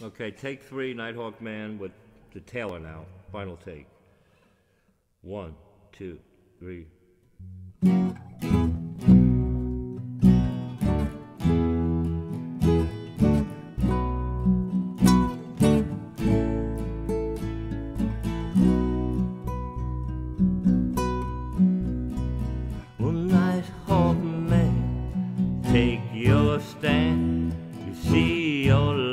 Okay, take three, Nighthawk Man with the Taylor now. Final take. One, two, three. Nighthawk Man, take your stand. You see your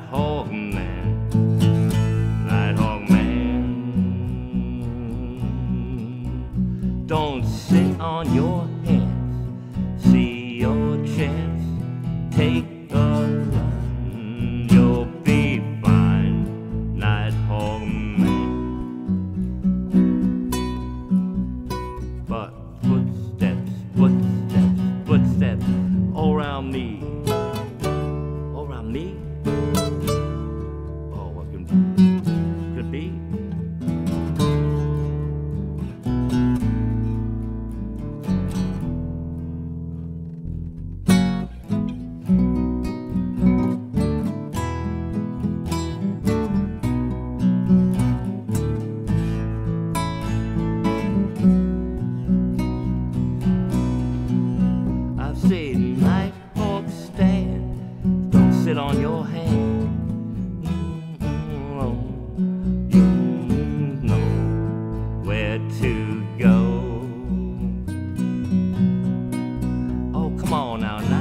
Nighthawk man. Nighthawk man. Don't sit on your hands. See your chance. Take a run. You'll be fine, Nighthawk man. But footsteps, footsteps, footsteps all around me. All around me? Now,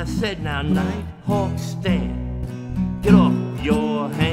I said now, Nighthawk stand. Get off your hands.